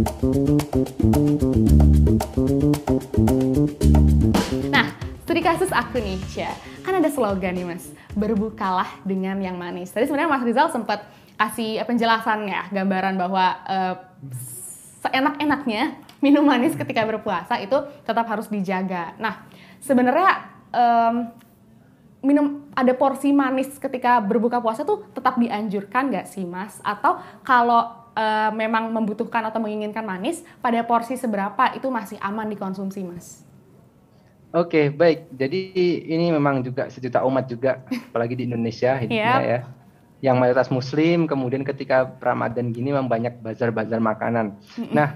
Nah, studi kasus aku nih, Cia. Kan ada slogan nih, Mas. Berbukalah dengan yang manis. Tadi sebenarnya Mas Rizal sempat kasih penjelasan ya, gambaran bahwa uh, seenak-enaknya minum manis ketika berpuasa itu tetap harus dijaga. Nah, sebenarnya um, minum ada porsi manis ketika berbuka puasa tuh tetap dianjurkan nggak sih mas? Atau kalau uh, memang membutuhkan atau menginginkan manis pada porsi seberapa itu masih aman dikonsumsi mas? Oke baik, jadi ini memang juga sejuta umat juga, apalagi di Indonesia yep. ya, yang mayoritas Muslim, kemudian ketika Ramadan gini memang banyak bazar-bazar makanan. Mm -hmm. Nah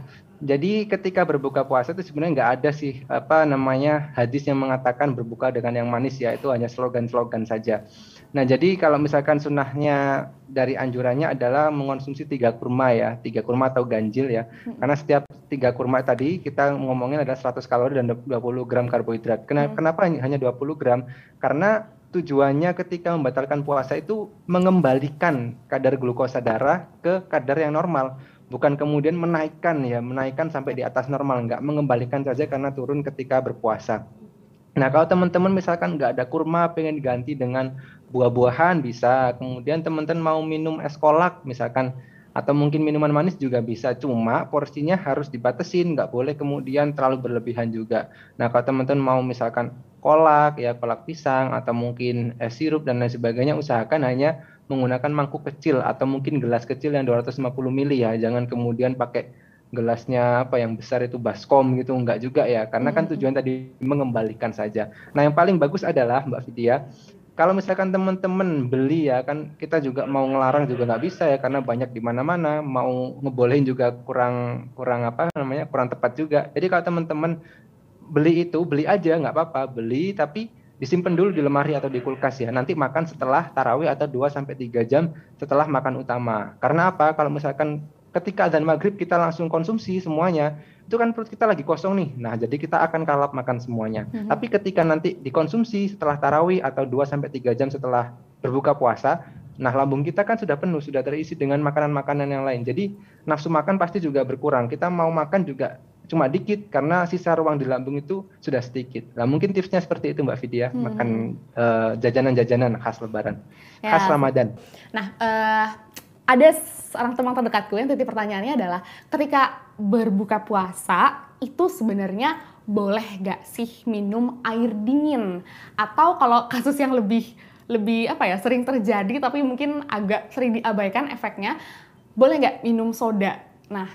jadi ketika berbuka puasa itu sebenarnya nggak ada sih apa namanya hadis yang mengatakan berbuka dengan yang manis ya itu hanya slogan-slogan saja. Nah jadi kalau misalkan sunnahnya dari anjurannya adalah mengonsumsi tiga kurma ya, tiga kurma atau ganjil ya. Karena setiap tiga kurma tadi kita ngomongin ada 100 kalori dan 20 gram karbohidrat. Kenapa, kenapa hanya 20 gram? Karena tujuannya ketika membatalkan puasa itu mengembalikan kadar glukosa darah ke kadar yang normal bukan kemudian menaikkan ya, menaikkan sampai di atas normal, nggak mengembalikan saja karena turun ketika berpuasa. Nah kalau teman-teman misalkan nggak ada kurma, pengen diganti dengan buah-buahan bisa. Kemudian teman-teman mau minum es kolak misalkan atau mungkin minuman manis juga bisa cuma porsinya harus dibatasin nggak boleh kemudian terlalu berlebihan juga nah kalau teman-teman mau misalkan kolak ya kolak pisang atau mungkin es sirup dan lain sebagainya usahakan hanya menggunakan mangkuk kecil atau mungkin gelas kecil yang 250 ml ya. Jangan kemudian pakai gelasnya apa yang besar itu baskom gitu enggak juga ya. Karena kan hmm. tujuan tadi mengembalikan saja. Nah, yang paling bagus adalah Mbak Vidya kalau misalkan teman-teman beli ya kan kita juga mau ngelarang juga nggak bisa ya karena banyak di mana-mana mau ngebolehin juga kurang kurang apa namanya kurang tepat juga jadi kalau teman-teman beli itu beli aja nggak apa-apa beli tapi disimpan dulu di lemari atau di kulkas ya. Nanti makan setelah tarawih atau 2 sampai 3 jam setelah makan utama. Karena apa? Kalau misalkan ketika azan maghrib kita langsung konsumsi semuanya, itu kan perut kita lagi kosong nih. Nah, jadi kita akan kalap makan semuanya. Mm -hmm. Tapi ketika nanti dikonsumsi setelah tarawih atau 2 sampai 3 jam setelah berbuka puasa, nah lambung kita kan sudah penuh, sudah terisi dengan makanan-makanan yang lain. Jadi nafsu makan pasti juga berkurang. Kita mau makan juga cuma dikit karena sisa ruang di lambung itu sudah sedikit. Nah mungkin tipsnya seperti itu Mbak Vidya hmm. makan uh, jajanan-jajanan khas Lebaran, ya. khas Ramadan. Nah uh, ada seorang teman terdekatku yang tadi pertanyaannya adalah ketika berbuka puasa itu sebenarnya boleh gak sih minum air dingin atau kalau kasus yang lebih lebih apa ya sering terjadi tapi mungkin agak sering diabaikan efeknya boleh nggak minum soda. Nah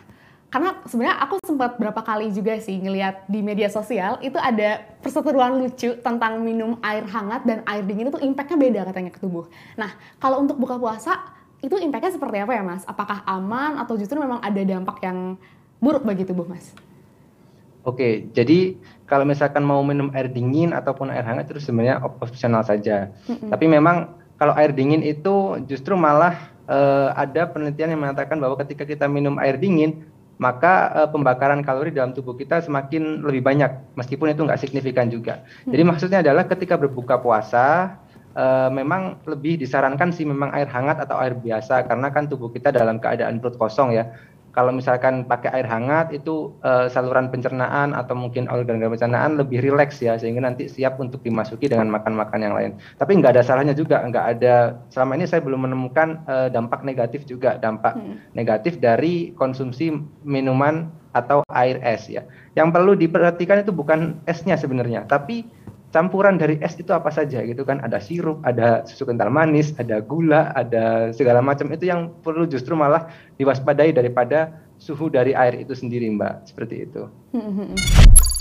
karena sebenarnya aku sempat berapa kali juga sih ngelihat di media sosial itu ada perseteruan lucu tentang minum air hangat dan air dingin itu impactnya beda katanya ke tubuh. Nah kalau untuk buka puasa itu impactnya seperti apa ya mas? Apakah aman atau justru memang ada dampak yang buruk bagi tubuh mas? Oke, jadi kalau misalkan mau minum air dingin ataupun air hangat itu sebenarnya opsional saja. Mm-hmm. Tapi memang kalau air dingin itu justru malah uh, ada penelitian yang mengatakan bahwa ketika kita minum air dingin maka uh, pembakaran kalori dalam tubuh kita semakin lebih banyak meskipun itu nggak signifikan juga. Hmm. Jadi maksudnya adalah ketika berbuka puasa uh, memang lebih disarankan sih memang air hangat atau air biasa karena kan tubuh kita dalam keadaan perut kosong ya kalau misalkan pakai air hangat itu uh, saluran pencernaan atau mungkin organ-organ pencernaan lebih rileks ya sehingga nanti siap untuk dimasuki dengan makan-makan yang lain. Tapi nggak ada salahnya juga, nggak ada selama ini saya belum menemukan uh, dampak negatif juga dampak hmm. negatif dari konsumsi minuman atau air es ya. Yang perlu diperhatikan itu bukan esnya sebenarnya, tapi campuran dari es itu apa saja gitu kan ada sirup ada susu kental manis ada gula ada segala macam itu yang perlu justru malah diwaspadai daripada suhu dari air itu sendiri mbak seperti itu. Hmm, hmm, hmm.